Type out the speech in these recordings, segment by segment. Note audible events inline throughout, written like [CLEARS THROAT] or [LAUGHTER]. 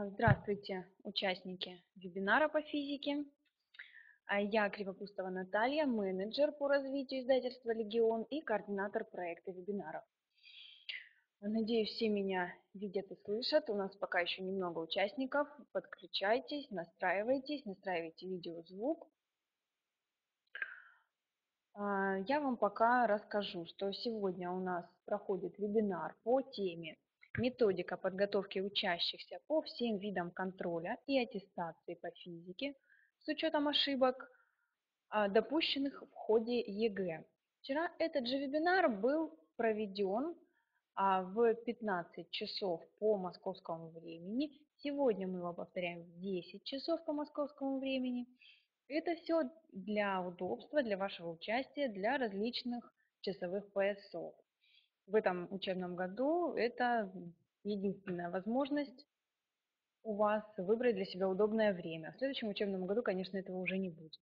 Здравствуйте, участники вебинара по физике. А я Кривопустова Наталья, менеджер по развитию издательства «Легион» и координатор проекта вебинаров. Надеюсь, все меня видят и слышат. У нас пока еще немного участников. Подключайтесь, настраивайтесь, настраивайте видеозвук. А, я вам пока расскажу, что сегодня у нас проходит вебинар по теме методика подготовки учащихся по всем видам контроля и аттестации по физике с учетом ошибок, а, допущенных в ходе ЕГЭ. Вчера этот же вебинар был проведен а, в 15 часов по московскому времени. Сегодня мы его повторяем в 10 часов по московскому времени. Это все для удобства, для вашего участия, для различных часовых поясов в этом учебном году это единственная возможность у вас выбрать для себя удобное время. В следующем учебном году, конечно, этого уже не будет.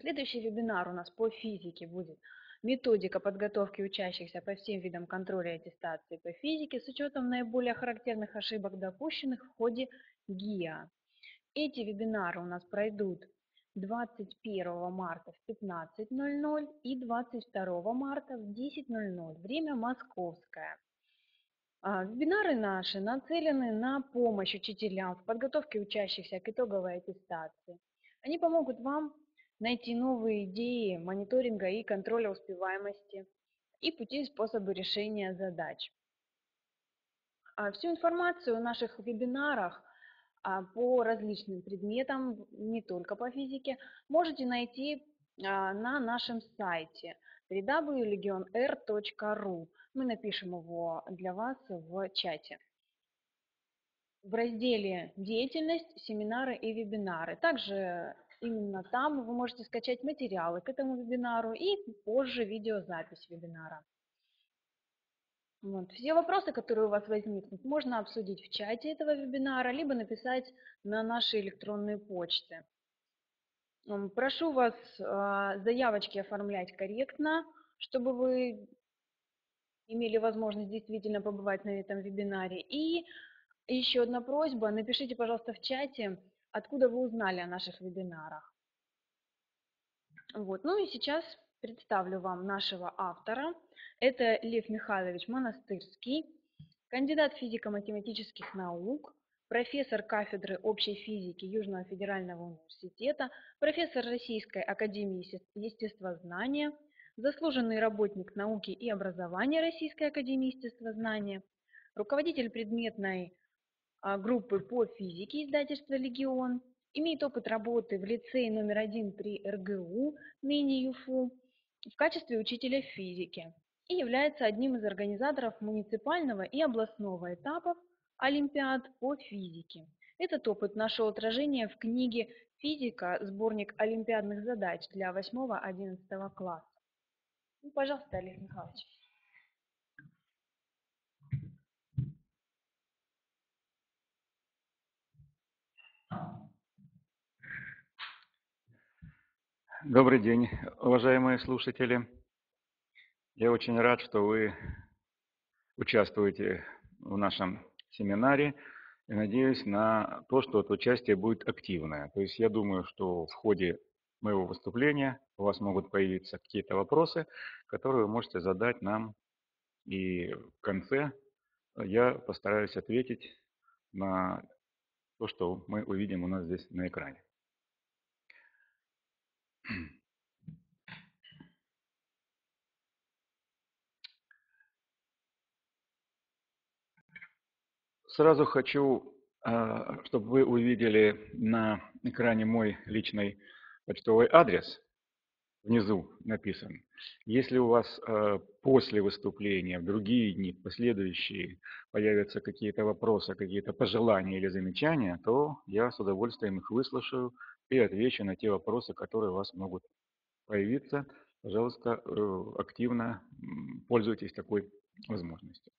Следующий вебинар у нас по физике будет методика подготовки учащихся по всем видам контроля и аттестации по физике с учетом наиболее характерных ошибок, допущенных в ходе ГИА. Эти вебинары у нас пройдут 21 марта в 15.00 и 22 марта в 10.00. Время московское. А, вебинары наши нацелены на помощь учителям в подготовке учащихся к итоговой аттестации. Они помогут вам найти новые идеи мониторинга и контроля успеваемости и пути и способы решения задач. А, всю информацию о наших вебинарах по различным предметам, не только по физике, можете найти а, на нашем сайте www.legionr.ru. Мы напишем его для вас в чате. В разделе «Деятельность», «Семинары и вебинары». Также именно там вы можете скачать материалы к этому вебинару и позже видеозапись вебинара. Вот. Все вопросы, которые у вас возникнут, можно обсудить в чате этого вебинара, либо написать на наши электронные почты. Прошу вас а, заявочки оформлять корректно, чтобы вы имели возможность действительно побывать на этом вебинаре. И еще одна просьба, напишите, пожалуйста, в чате, откуда вы узнали о наших вебинарах. Вот. Ну и сейчас представлю вам нашего автора. Это Лев Михайлович Монастырский, кандидат физико-математических наук, профессор кафедры общей физики Южного федерального университета, профессор Российской академии естествознания, заслуженный работник науки и образования Российской академии естествознания, руководитель предметной а, группы по физике издательства «Легион», имеет опыт работы в лицее номер один при РГУ, ныне ЮФУ, в качестве учителя физики и является одним из организаторов муниципального и областного этапов Олимпиад по физике. Этот опыт нашел отражение в книге «Физика. Сборник олимпиадных задач для 8-11 класса». Ну, пожалуйста, Олег Михайлович. Добрый день, уважаемые слушатели. Я очень рад, что вы участвуете в нашем семинаре и надеюсь на то, что это участие будет активное. То есть я думаю, что в ходе моего выступления у вас могут появиться какие-то вопросы, которые вы можете задать нам, и в конце я постараюсь ответить на то, что мы увидим у нас здесь на экране. Сразу хочу, а, чтобы вы увидели на экране мой личный почтовый адрес. Внизу написан. Если у вас а, после выступления, в другие дни, последующие, появятся какие-то вопросы, какие-то пожелания или замечания, то я с удовольствием их выслушаю и отвечу на те вопросы, которые у вас могут появиться. Пожалуйста, э, активно пользуйтесь такой возможностью.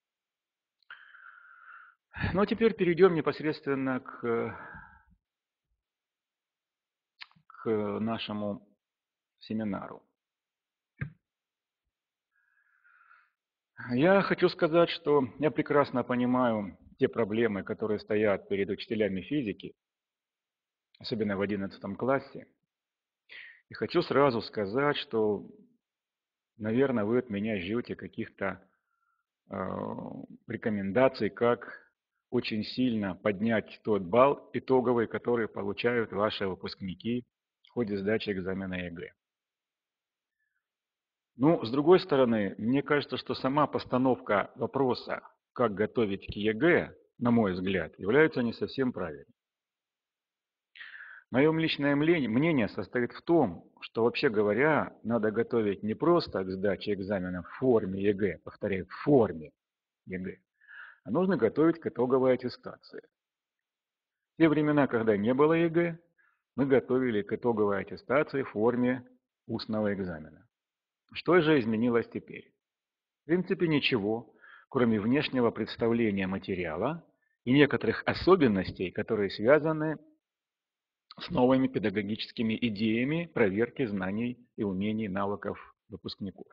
Ну а теперь перейдем непосредственно к, к нашему семинару. Я хочу сказать, что я прекрасно понимаю те проблемы, которые стоят перед учителями физики, особенно в 11 классе. И хочу сразу сказать, что, наверное, вы от меня ждете каких-то э, рекомендаций, как очень сильно поднять тот балл итоговый, который получают ваши выпускники в ходе сдачи экзамена ЕГЭ. Ну, с другой стороны, мне кажется, что сама постановка вопроса, как готовить к ЕГЭ, на мой взгляд, является не совсем правильной. Мое личное мнение состоит в том, что вообще говоря, надо готовить не просто к сдаче экзамена в форме ЕГЭ, повторяю, в форме ЕГЭ, а нужно готовить к итоговой аттестации. В те времена, когда не было ЕГЭ, мы готовили к итоговой аттестации в форме устного экзамена. Что же изменилось теперь? В принципе ничего, кроме внешнего представления материала и некоторых особенностей, которые связаны с новыми педагогическими идеями проверки знаний и умений навыков выпускников.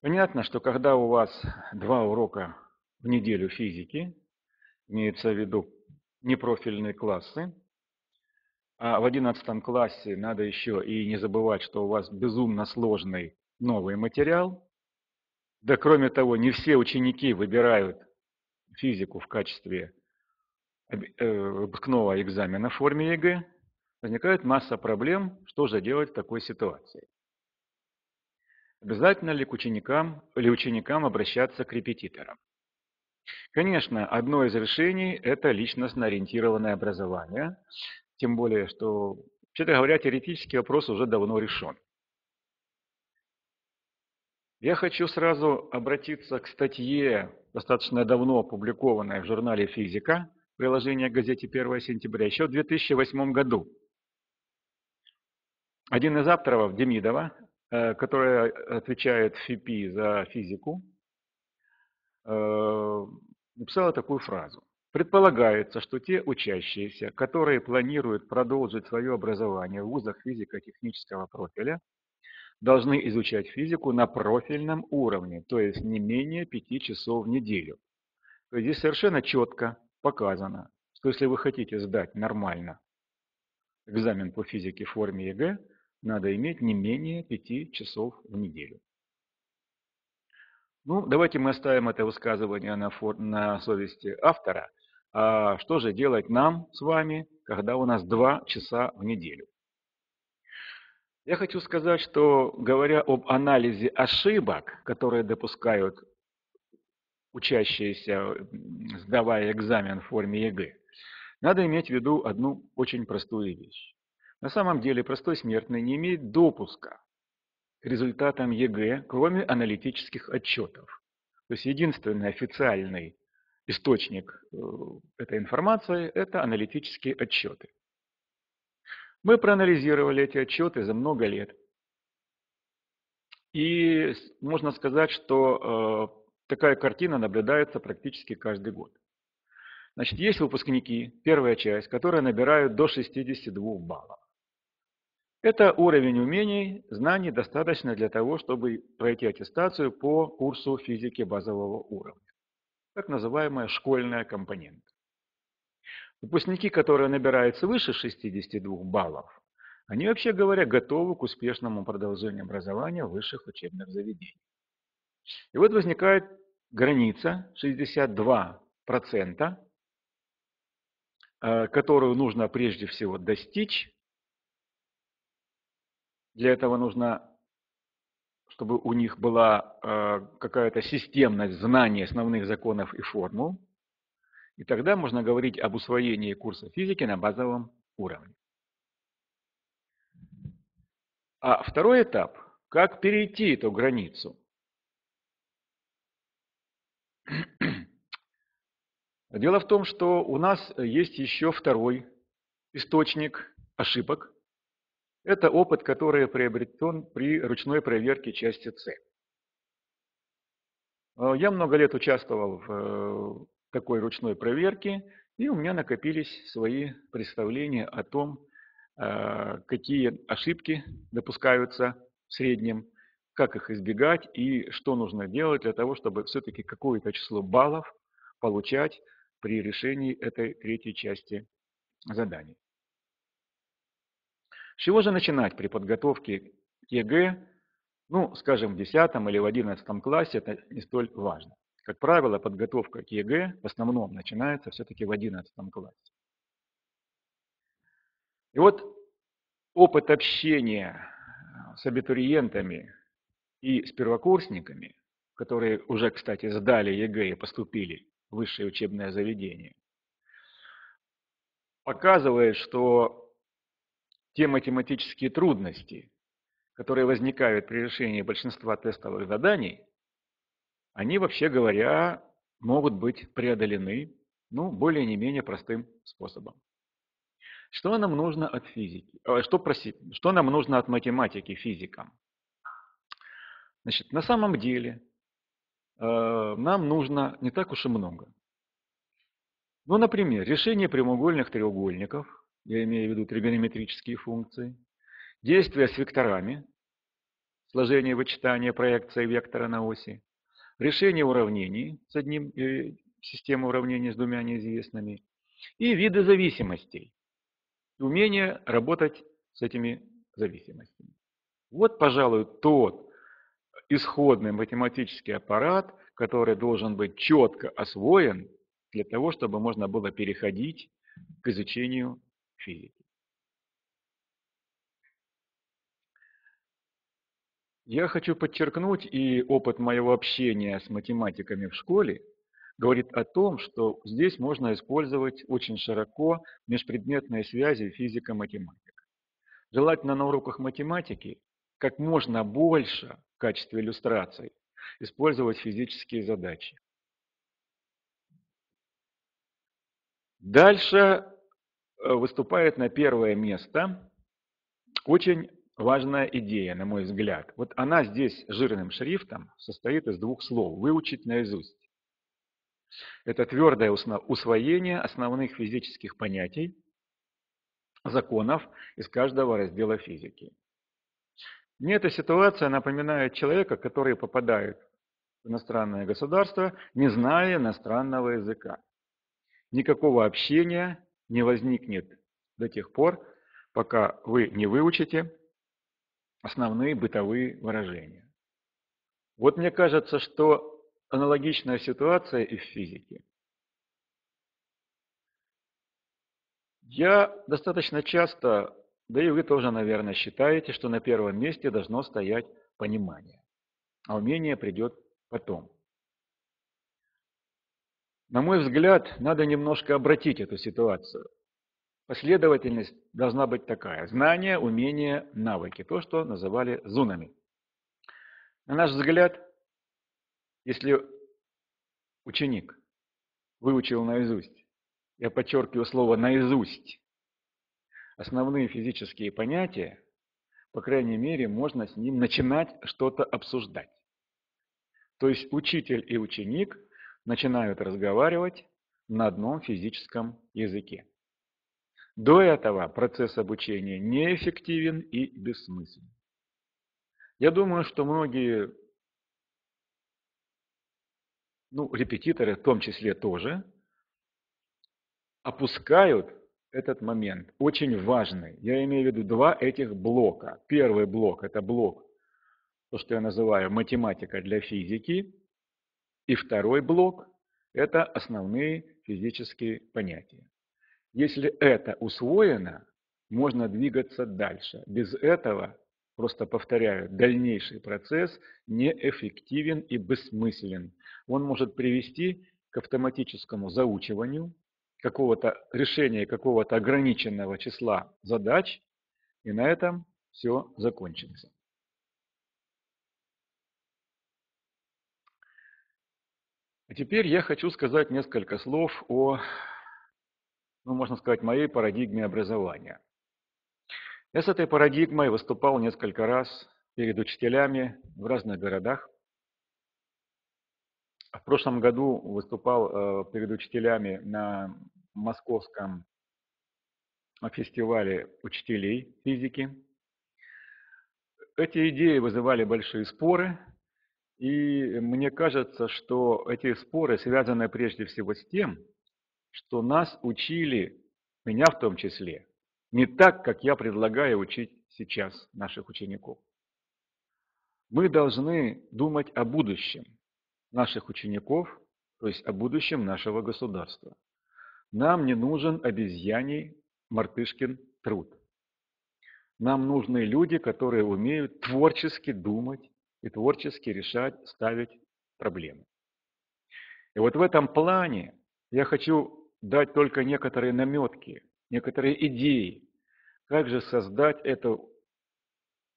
Понятно, что когда у вас два урока в неделю физики, имеется в виду непрофильные классы, а в 11 классе надо еще и не забывать, что у вас безумно сложный новый материал. Да кроме того, не все ученики выбирают физику в качестве э, выпускного экзамена в форме ЕГЭ. Возникает масса проблем, что же делать в такой ситуации. Обязательно ли к ученикам или ученикам обращаться к репетиторам? Конечно, одно из решений – это личностно ориентированное образование, тем более, что, вообще-то говоря, теоретический вопрос уже давно решен. Я хочу сразу обратиться к статье, достаточно давно опубликованной в журнале «Физика», приложение к газете 1 сентября, еще в 2008 году. Один из авторов, Демидова, э, который отвечает ФИПИ за физику, э, написала такую фразу. Предполагается, что те учащиеся, которые планируют продолжить свое образование в вузах физико-технического профиля, должны изучать физику на профильном уровне, то есть не менее 5 часов в неделю. То есть здесь совершенно четко показано, что если вы хотите сдать нормально экзамен по физике в форме ЕГЭ, надо иметь не менее 5 часов в неделю. Ну, давайте мы оставим это высказывание на, фор... на совести автора. А что же делать нам с вами, когда у нас два часа в неделю? Я хочу сказать, что говоря об анализе ошибок, которые допускают учащиеся, сдавая экзамен в форме ЕГЭ, надо иметь в виду одну очень простую вещь. На самом деле простой смертный не имеет допуска к результатам ЕГЭ, кроме аналитических отчетов. То есть единственный официальный источник э, этой информации – это аналитические отчеты. Мы проанализировали эти отчеты за много лет. И можно сказать, что э, такая картина наблюдается практически каждый год. Значит, есть выпускники, первая часть, которые набирают до 62 баллов. Это уровень умений, знаний достаточно для того, чтобы пройти аттестацию по курсу физики базового уровня. Так называемая школьная компонента. Выпускники, которые набирают свыше 62 баллов, они, вообще говоря, готовы к успешному продолжению образования в высших учебных заведениях. И вот возникает граница 62%, э, которую нужно прежде всего достичь для этого нужно, чтобы у них была э, какая-то системность знаний основных законов и формул. И тогда можно говорить об усвоении курса физики на базовом уровне. А второй этап – как перейти эту границу. Дело в том, что у нас есть еще второй источник ошибок, это опыт, который приобретен при ручной проверке части С. Э, я много лет участвовал в э, такой ручной проверке, и у меня накопились свои представления о том, э, какие ошибки допускаются в среднем, как их избегать и что нужно делать для того, чтобы все-таки какое-то число баллов получать при решении этой третьей части заданий. С чего же начинать при подготовке к ЕГЭ? Ну, скажем, в 10 или в 11 классе это не столь важно. Как правило, подготовка к ЕГЭ в основном начинается все-таки в 11 классе. И вот опыт общения с абитуриентами и с первокурсниками, которые уже, кстати, сдали ЕГЭ и поступили высшее учебное заведение, показывает, что те математические трудности, которые возникают при решении большинства тестовых заданий, они, вообще говоря, могут быть преодолены ну, более не менее простым способом. Что нам нужно от физики? Э, что, простите, что нам нужно от математики физикам? Значит, на самом деле нам нужно не так уж и много. Ну, например, решение прямоугольных треугольников, я имею в виду тригонометрические функции, действия с векторами, сложение вычитания проекции вектора на оси, решение уравнений с одним, э, системы уравнений с двумя неизвестными и виды зависимостей, умение работать с этими зависимостями. Вот, пожалуй, тот исходный математический аппарат, который должен быть четко освоен для того, чтобы можно было переходить к изучению физики. Я хочу подчеркнуть, и опыт моего общения с математиками в школе говорит о том, что здесь можно использовать очень широко межпредметные связи физика-математика. Желательно на уроках математики как можно больше в качестве иллюстраций использовать физические задачи. Дальше э, выступает на первое место очень важная идея, на мой взгляд. Вот она здесь жирным шрифтом состоит из двух слов «выучить наизусть». Это твердое усвоение основных физических понятий, законов из каждого раздела физики. Мне эта ситуация напоминает человека, который попадает в иностранное государство, не зная иностранного языка. Никакого общения не возникнет до тех пор, пока вы не выучите основные бытовые выражения. Вот мне кажется, что аналогичная ситуация и в физике. Я достаточно часто да и вы тоже, наверное, считаете, что на первом месте должно стоять понимание, а умение придет потом. На мой взгляд, надо немножко обратить эту ситуацию. Последовательность должна быть такая. Знание, умение, навыки. То, что называли зунами. На наш взгляд, если ученик выучил наизусть, я подчеркиваю слово «наизусть», основные физические понятия, по крайней мере, можно с ним начинать что-то обсуждать. То есть учитель и ученик начинают разговаривать на одном физическом языке. До этого процесс обучения неэффективен и бессмыслен. Я думаю, что многие ну, репетиторы в том числе тоже опускают этот момент очень важный. Я имею в виду два этих блока. Первый блок – это блок, то, что я называю математика для физики. И второй блок – это основные физические понятия. Если это усвоено, можно двигаться дальше. Без этого, просто повторяю, дальнейший процесс неэффективен и бессмыслен. Он может привести к автоматическому заучиванию, какого-то решения какого-то ограниченного числа задач, и на этом все закончится. А теперь я хочу сказать несколько слов о, ну, можно сказать, моей парадигме образования. Я с этой парадигмой выступал несколько раз перед учителями в разных городах. В прошлом году выступал э, перед учителями на московском фестивале учителей физики. эти идеи вызывали большие споры, и мне кажется, что эти споры связаны прежде всего с тем, что нас учили, меня в том числе, не так, как я предлагаю учить сейчас наших учеников. Мы должны думать о будущем наших учеников, то есть о будущем нашего государства. Нам не нужен обезьяний мартышкин труд. Нам нужны люди, которые умеют творчески думать и творчески решать, ставить проблемы. И вот в этом плане я хочу дать только некоторые наметки, некоторые идеи, как же создать эту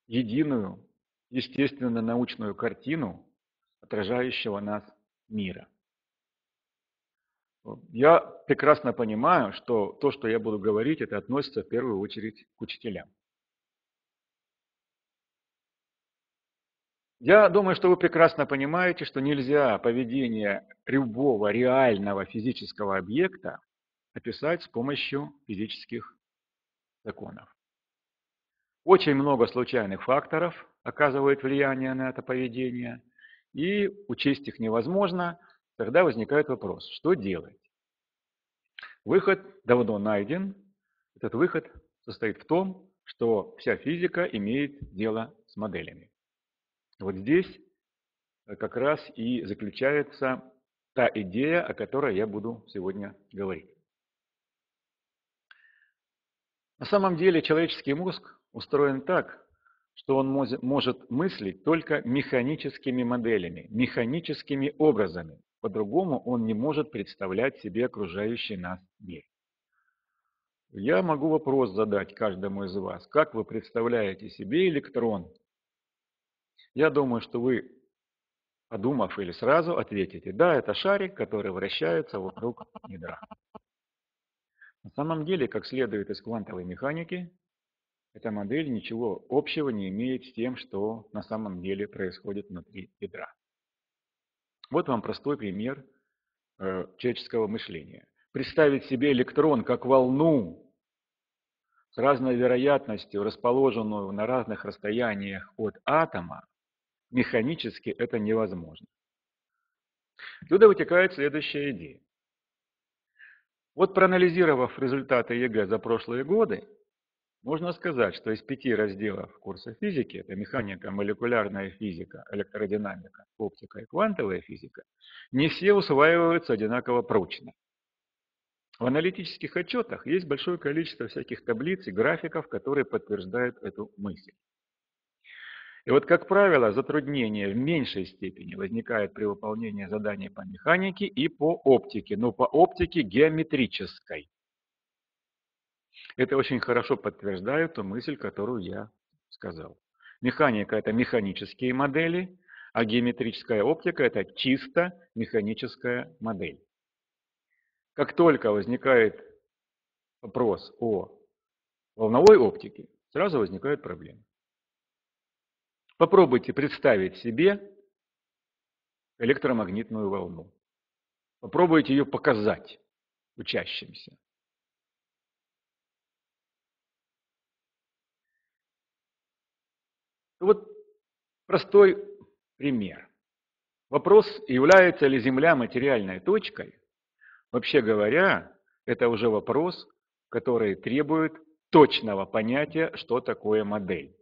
единую, естественно, научную картину отражающего нас мира. Я прекрасно понимаю, что то, что я буду говорить, это относится в первую очередь к учителям. Я думаю, что вы прекрасно понимаете, что нельзя поведение любого реального физического объекта описать с помощью физических законов. Очень много случайных факторов оказывает влияние на это поведение, и учесть их невозможно. Тогда возникает вопрос, что делать? Выход давно найден. Этот выход состоит в том, что вся физика имеет дело с моделями. Вот здесь э, как раз и заключается та идея, о которой я буду сегодня говорить. На самом деле человеческий мозг устроен так, что он может мыслить только механическими моделями, механическими образами. По-другому он не может представлять себе окружающий нас мир. Я могу вопрос задать каждому из вас. Как вы представляете себе электрон я думаю, что вы, подумав или сразу, ответите, да, это шарик, который вращается вокруг ядра. На самом деле, как следует из квантовой механики, эта модель ничего общего не имеет с тем, что на самом деле происходит внутри ядра. Вот вам простой пример э, человеческого мышления. Представить себе электрон как волну с разной вероятностью, расположенную на разных расстояниях от атома, Механически это невозможно. Туда вытекает следующая идея. Вот проанализировав результаты ЕГЭ за прошлые годы, можно сказать, что из пяти разделов курса физики, это механика, молекулярная физика, электродинамика, оптика и квантовая физика, не все усваиваются одинаково прочно. В аналитических отчетах есть большое количество всяких таблиц и графиков, которые подтверждают эту мысль. И вот, как правило, затруднения в меньшей степени возникают при выполнении заданий по механике и по оптике, но по оптике геометрической. Это очень хорошо подтверждает ту мысль, которую я сказал. Механика – это механические модели, а геометрическая оптика – это чисто механическая модель. Как только возникает вопрос о волновой оптике, сразу возникают проблемы. Попробуйте представить себе электромагнитную волну. Попробуйте ее показать учащимся. Вот простой пример. Вопрос, является ли Земля материальной точкой, вообще говоря, это уже вопрос, который требует точного понятия, что такое модель.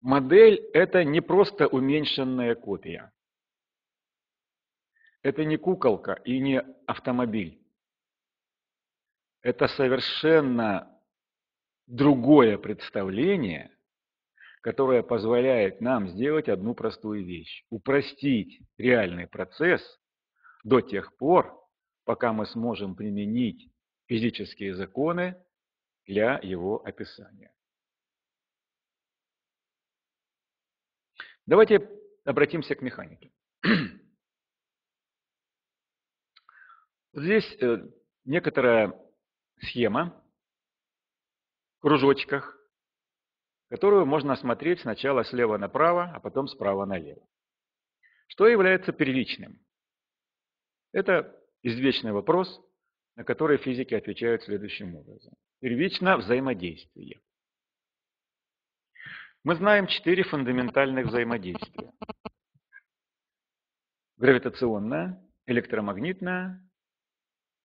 Модель – это не просто уменьшенная копия. Это не куколка и не автомобиль. Это совершенно другое представление, которое позволяет нам сделать одну простую вещь. Упростить реальный процесс до тех пор, пока мы сможем применить физические законы для его описания. Давайте обратимся к механике. [CLEARS THROAT] Здесь э, некоторая схема в кружочках, которую можно осмотреть сначала слева направо, а потом справа налево. Что является первичным? Это извечный вопрос, на которые физики отвечают следующим образом. Первично взаимодействие. Мы знаем четыре фундаментальных взаимодействия. Гравитационное, электромагнитное,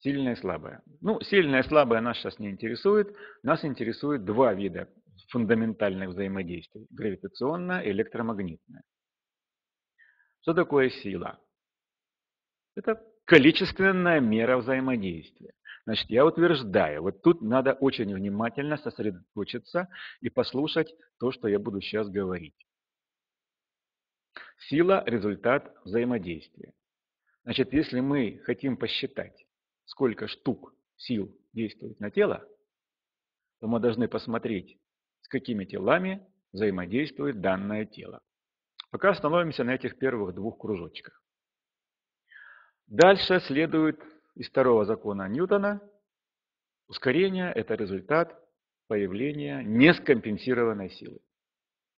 сильное и слабое. Ну, сильное и слабое нас сейчас не интересует. Нас интересует два вида фундаментальных взаимодействий. Гравитационное и электромагнитное. Что такое сила? Это количественная мера взаимодействия. Значит, я утверждаю, вот тут надо очень внимательно сосредоточиться и послушать то, что я буду сейчас говорить. Сила – результат взаимодействия. Значит, если мы хотим посчитать, сколько штук сил действует на тело, то мы должны посмотреть, с какими телами взаимодействует данное тело. Пока остановимся на этих первых двух кружочках. Дальше следует из второго закона Ньютона. Ускорение – это результат появления нескомпенсированной силы.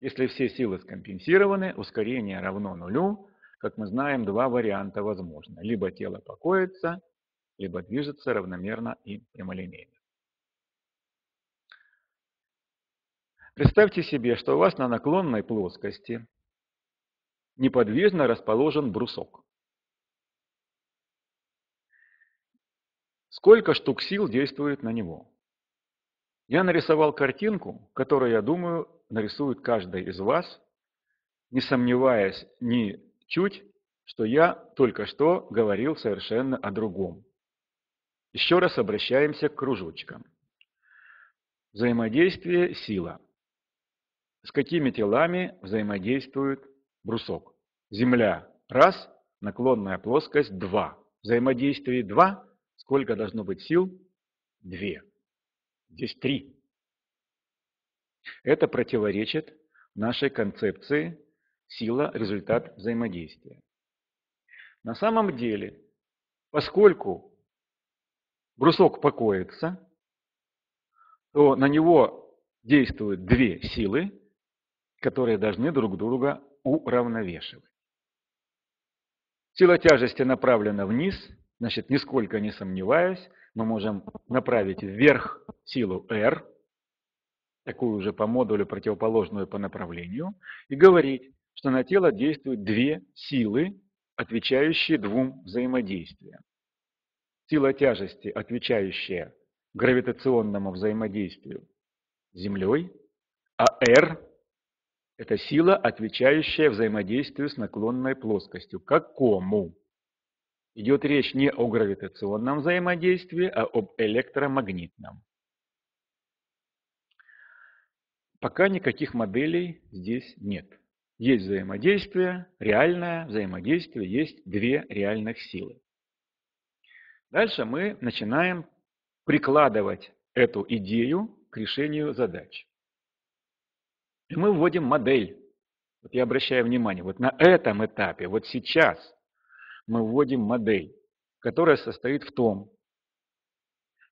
Если все силы скомпенсированы, ускорение равно нулю. Как мы знаем, два варианта возможны. Либо тело покоится, либо движется равномерно и прямолинейно. Представьте себе, что у вас на наклонной плоскости неподвижно расположен брусок. Сколько штук сил действует на него? Я нарисовал картинку, которую, я думаю, нарисует каждый из вас, не сомневаясь ни чуть, что я только что говорил совершенно о другом. Еще раз обращаемся к кружочкам. Взаимодействие – сила. С какими телами взаимодействует брусок? Земля – раз, наклонная плоскость – два. Взаимодействие – два, Сколько должно быть сил? Две. Здесь три. Это противоречит нашей концепции сила – результат взаимодействия. На самом деле, поскольку брусок покоится, то на него действуют две силы, которые должны друг друга уравновешивать. Сила тяжести направлена вниз – Значит, нисколько не сомневаясь, мы можем направить вверх силу R, такую же по модулю, противоположную по направлению, и говорить, что на тело действуют две силы, отвечающие двум взаимодействиям. Сила тяжести, отвечающая гравитационному взаимодействию Землей, а R – это сила, отвечающая взаимодействию с наклонной плоскостью. Какому? Идет речь не о гравитационном взаимодействии, а об электромагнитном. Пока никаких моделей здесь нет. Есть взаимодействие, реальное взаимодействие, есть две реальных силы. Дальше мы начинаем прикладывать эту идею к решению задач. И мы вводим модель. Вот я обращаю внимание, вот на этом этапе, вот сейчас – мы вводим модель, которая состоит в том,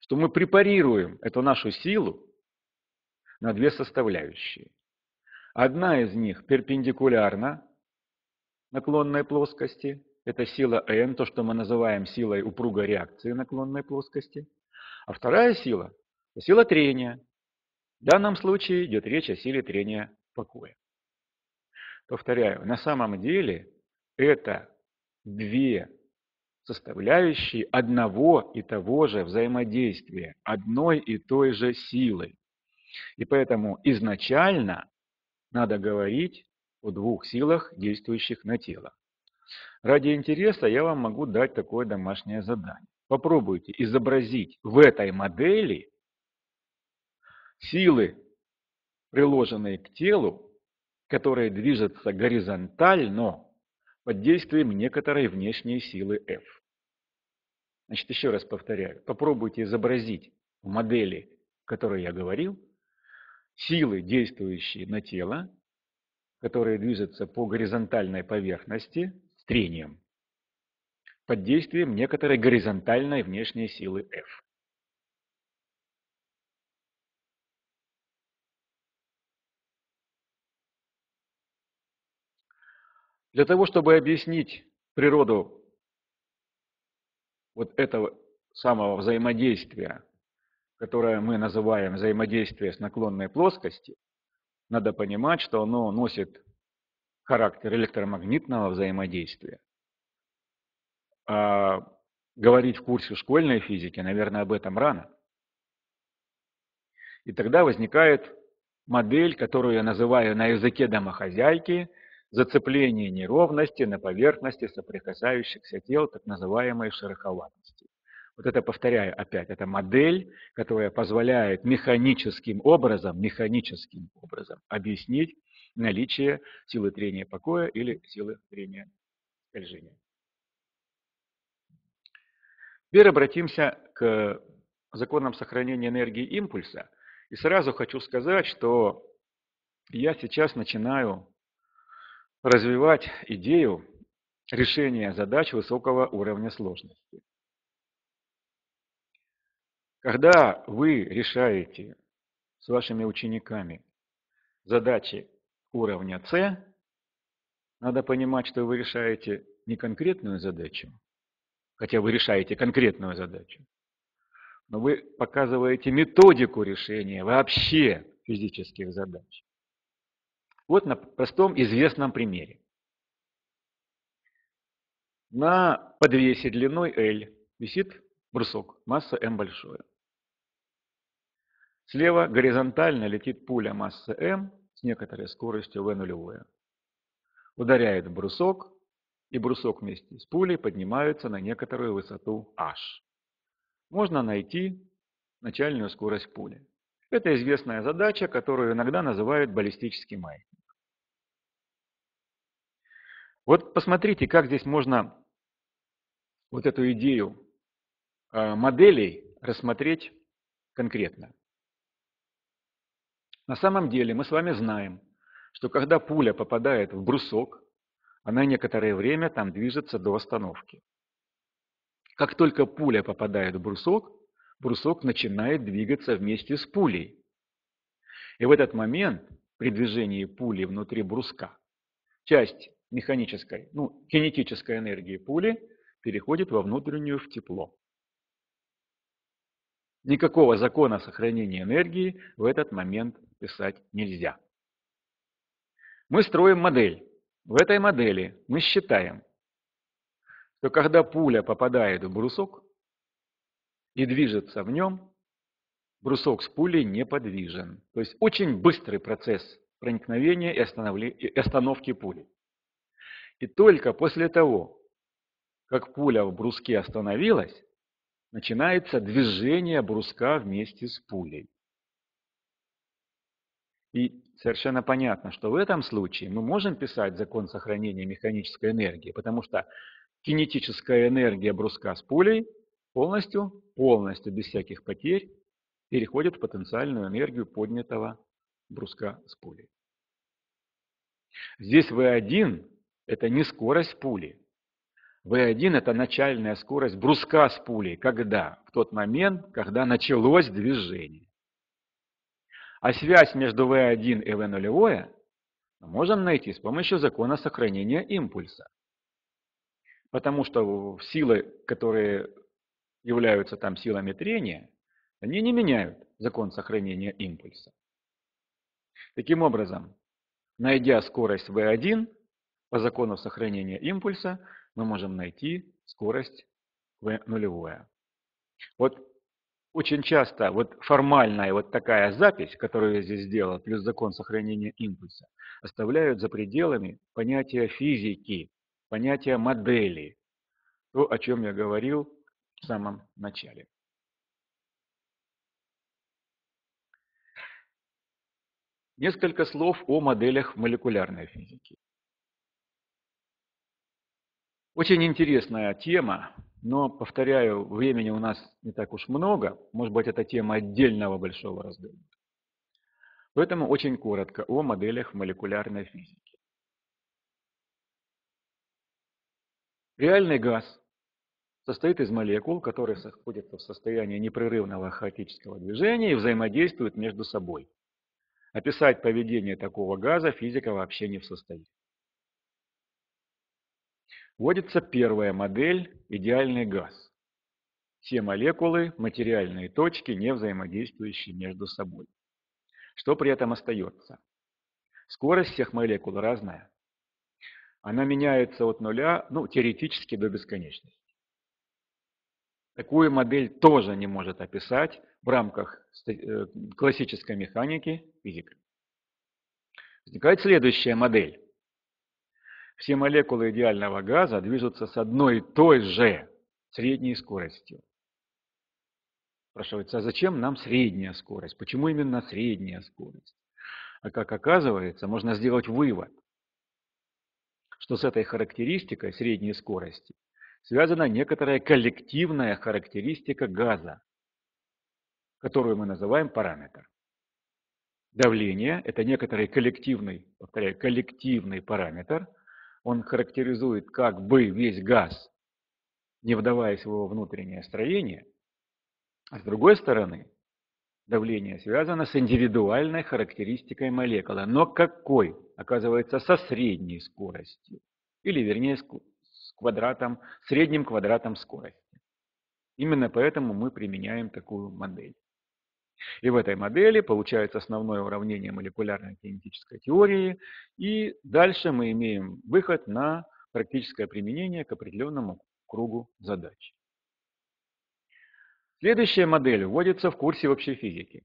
что мы препарируем эту нашу силу на две составляющие. Одна из них перпендикулярна наклонной плоскости, это сила n, то, что мы называем силой упругой реакции наклонной плоскости. А вторая сила – сила трения. В данном случае идет речь о силе трения покоя. Повторяю, на самом деле это две составляющие одного и того же взаимодействия, одной и той же силы. И поэтому изначально надо говорить о двух силах, действующих на тело. Ради интереса я вам могу дать такое домашнее задание. Попробуйте изобразить в этой модели силы, приложенные к телу, которые движутся горизонтально под действием некоторой внешней силы F. Значит, еще раз повторяю, попробуйте изобразить в модели, о которой я говорил, силы, действующие на тело, которые движутся по горизонтальной поверхности трением, под действием некоторой горизонтальной внешней силы F. Для того, чтобы объяснить природу вот этого самого взаимодействия, которое мы называем взаимодействие с наклонной плоскости, надо понимать, что оно носит характер электромагнитного взаимодействия. А говорить в курсе школьной физики, наверное, об этом рано. И тогда возникает модель, которую я называю на языке домохозяйки зацепление неровности на поверхности соприкасающихся тел, так называемой шероховатости. Вот это, повторяю опять, это модель, которая позволяет механическим образом, механическим образом объяснить наличие силы трения покоя или силы трения скольжения. Теперь обратимся к законам сохранения энергии импульса. И сразу хочу сказать, что я сейчас начинаю развивать идею решения задач высокого уровня сложности. Когда вы решаете с вашими учениками задачи уровня С, надо понимать, что вы решаете не конкретную задачу, хотя вы решаете конкретную задачу, но вы показываете методику решения вообще физических задач. Вот на простом известном примере. На подвесе длиной L висит брусок, масса m большое. Слева горизонтально летит пуля массы m с некоторой скоростью v нулевое. Ударяет в брусок, и брусок вместе с пулей поднимаются на некоторую высоту h. Можно найти начальную скорость пули. Это известная задача, которую иногда называют баллистический маятник. Вот посмотрите, как здесь можно вот эту идею а, моделей рассмотреть конкретно. На самом деле мы с вами знаем, что когда пуля попадает в брусок, она некоторое время там движется до остановки. Как только пуля попадает в брусок, брусок начинает двигаться вместе с пулей. И в этот момент при движении пули внутри бруска часть механической, ну, кинетической энергии пули переходит во внутреннюю в тепло. Никакого закона сохранения энергии в этот момент писать нельзя. Мы строим модель. В этой модели мы считаем, что когда пуля попадает в брусок и движется в нем, брусок с пулей неподвижен. То есть очень быстрый процесс проникновения и остановки пули. И только после того, как пуля в бруске остановилась, начинается движение бруска вместе с пулей. И совершенно понятно, что в этом случае мы можем писать закон сохранения механической энергии, потому что кинетическая энергия бруска с пулей полностью, полностью без всяких потерь переходит в потенциальную энергию поднятого бруска с пулей. Здесь V1 – это не скорость пули. V1 – это начальная скорость бруска с пулей. Когда? В тот момент, когда началось движение. А связь между V1 и V0 мы можем найти с помощью закона сохранения импульса. Потому что силы, которые являются там силами трения, они не меняют закон сохранения импульса. Таким образом, найдя скорость V1 по закону сохранения импульса, мы можем найти скорость V0. Вот очень часто вот формальная вот такая запись, которую я здесь сделал, плюс закон сохранения импульса, оставляют за пределами понятия физики, понятия модели. То, о чем я говорил в самом начале. Несколько слов о моделях молекулярной физики. Очень интересная тема, но, повторяю, времени у нас не так уж много. Может быть, это тема отдельного большого раздела. Поэтому очень коротко о моделях молекулярной физики. Реальный газ состоит из молекул, которые находятся в состоянии непрерывного хаотического движения и взаимодействуют между собой. Описать поведение такого газа физика вообще не в состоянии. Вводится первая модель – идеальный газ. все молекулы – материальные точки, не взаимодействующие между собой. Что при этом остается? Скорость всех молекул разная. Она меняется от нуля, ну, теоретически до бесконечности. Такую модель тоже не может описать в рамках э, классической механики физика. Возникает следующая модель. Все молекулы идеального газа движутся с одной и той же средней скоростью. Спрашивается, а зачем нам средняя скорость? Почему именно средняя скорость? А как оказывается, можно сделать вывод, что с этой характеристикой средней скорости связана некоторая коллективная характеристика газа, которую мы называем параметр. Давление – это некоторый коллективный, повторяю, коллективный параметр. Он характеризует как бы весь газ, не вдаваясь в его внутреннее строение. А с другой стороны, давление связано с индивидуальной характеристикой молекулы. Но какой? Оказывается, со средней скоростью. Или, вернее, с квадратом, средним квадратом скорости. Именно поэтому мы применяем такую модель. И в этой модели получается основное уравнение молекулярной кинетической теории. И дальше мы имеем выход на практическое применение к определенному кругу задач. Следующая модель вводится в курсе общей физики.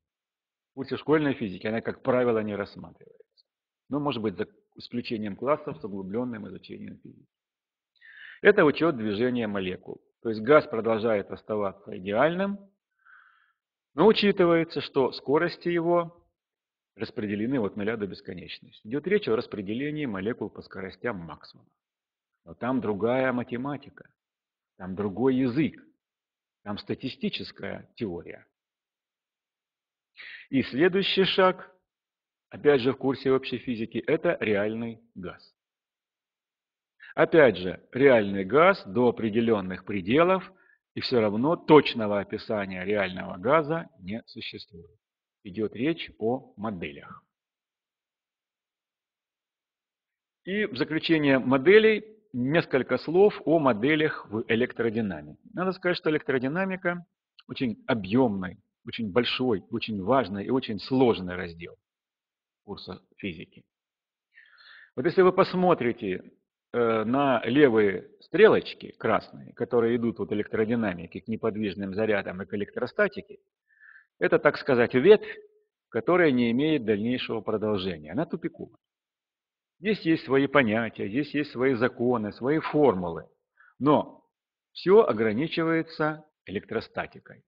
В курсе школьной физики она, как правило, не рассматривается. Но, может быть, за исключением классов с углубленным изучением физики. Это учет движения молекул. То есть газ продолжает оставаться идеальным, но учитывается, что скорости его распределены от нуля до бесконечности. Идет речь о распределении молекул по скоростям максимума. Но там другая математика, там другой язык. Там статистическая теория. И следующий шаг, опять же в курсе общей физики, это реальный газ. Опять же, реальный газ до определенных пределов, и все равно точного описания реального газа не существует. Идет речь о моделях. И в заключение моделей несколько слов о моделях в электродинамике. Надо сказать, что электродинамика очень объемный, очень большой, очень важный и очень сложный раздел курса физики. Вот если вы посмотрите на левые стрелочки красные, которые идут от электродинамики к неподвижным зарядам и к электростатике, это, так сказать, ветвь, которая не имеет дальнейшего продолжения. Она тупиковая. Здесь есть свои понятия, здесь есть свои законы, свои формулы. Но все ограничивается электростатикой.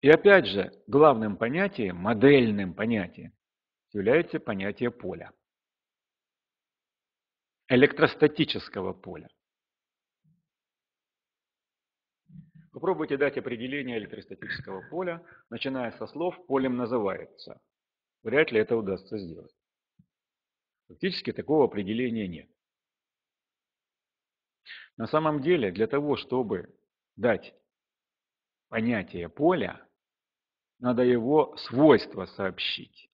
И опять же, главным понятием, модельным понятием, является понятие поля. Электростатического поля. Попробуйте дать определение электростатического поля, начиная со слов «полем называется». Вряд ли это удастся сделать. Фактически такого определения нет. На самом деле, для того, чтобы дать понятие поля, надо его свойства сообщить.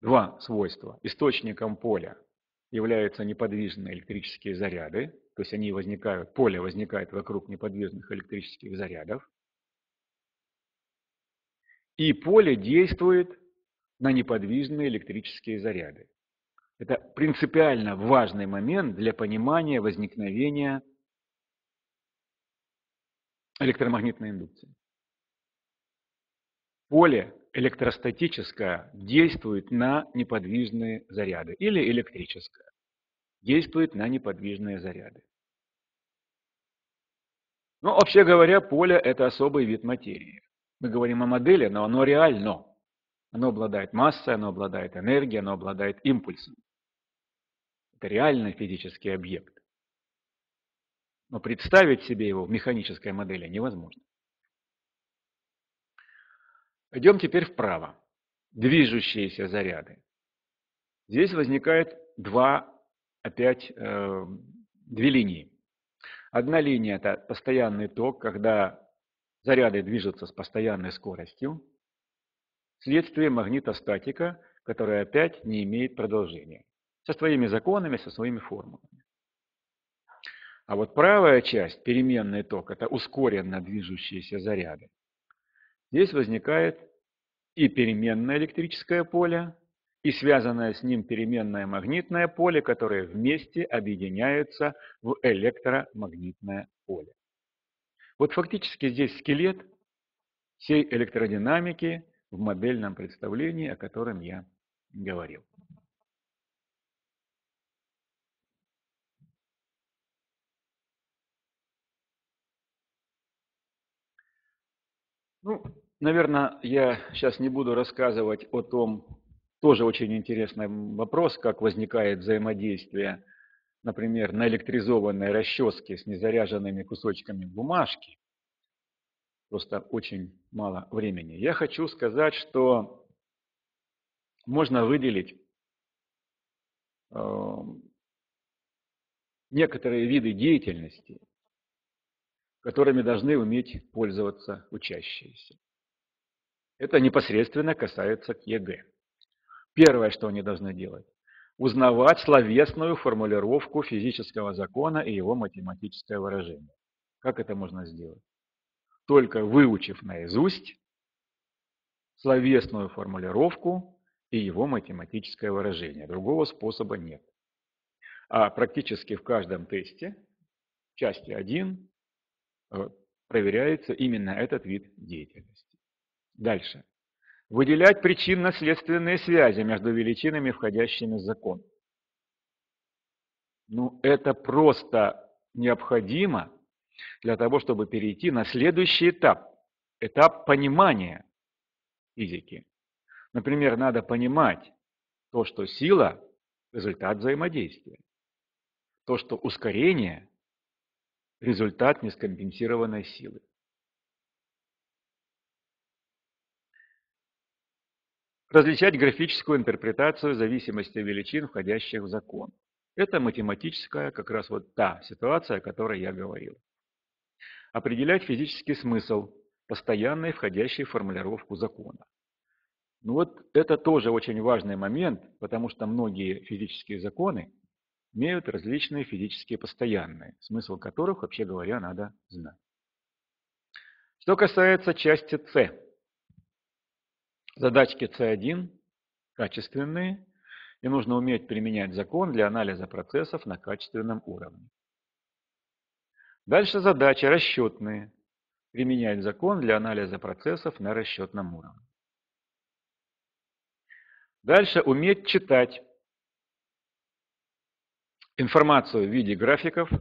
Два свойства. Источником поля являются неподвижные электрические заряды, то есть они возникают, поле возникает вокруг неподвижных электрических зарядов. И поле действует на неподвижные электрические заряды. Это принципиально важный момент для понимания возникновения электромагнитной индукции. Поле электростатическое действует на неподвижные заряды или электрическое действует на неподвижные заряды. Ну, вообще говоря, поле – это особый вид материи. Мы говорим о модели, но оно реально. Оно обладает массой, оно обладает энергией, оно обладает импульсом. Это реальный физический объект. Но представить себе его в механической модели невозможно. Пойдем теперь вправо. Движущиеся заряды. Здесь возникает два, опять э, две линии. Одна линия – это постоянный ток, когда заряды движутся с постоянной скоростью следствие магнитостатика, которая опять не имеет продолжения. Со своими законами, со своими формулами. А вот правая часть, переменный ток, это ускоренно движущиеся заряды. Здесь возникает и переменное электрическое поле, и связанное с ним переменное магнитное поле, которые вместе объединяются в электромагнитное поле. Вот фактически здесь скелет всей электродинамики в модельном представлении, о котором я говорил. Ну, наверное, я сейчас не буду рассказывать о том, тоже очень интересный вопрос, как возникает взаимодействие, например, на электризованной расческе с незаряженными кусочками бумажки. Просто очень мало времени. Я хочу сказать, что можно выделить э, некоторые виды деятельности, которыми должны уметь пользоваться учащиеся. Это непосредственно касается ЕГЭ. Первое, что они должны делать – узнавать словесную формулировку физического закона и его математическое выражение. Как это можно сделать? Только выучив наизусть словесную формулировку и его математическое выражение. Другого способа нет. А практически в каждом тесте, части 1, Э, проверяется именно этот вид деятельности. Дальше. Выделять причинно-следственные связи между величинами, входящими в закон. Ну, это просто необходимо для того, чтобы перейти на следующий этап. Этап понимания физики. Например, надо понимать то, что сила – результат взаимодействия. То, что ускорение результат нескомпенсированной силы. Различать графическую интерпретацию зависимости величин, входящих в закон. Это математическая, как раз вот та ситуация, о которой я говорил. Определять физический смысл, постоянной входящей в формулировку закона. Ну вот это тоже очень важный момент, потому что многие физические законы имеют различные физические постоянные, смысл которых, вообще говоря, надо знать. Что касается части С. Задачки С1 качественные, и нужно уметь применять закон для анализа процессов на качественном уровне. Дальше задачи расчетные. Применять закон для анализа процессов на расчетном уровне. Дальше уметь читать информацию в виде графиков, в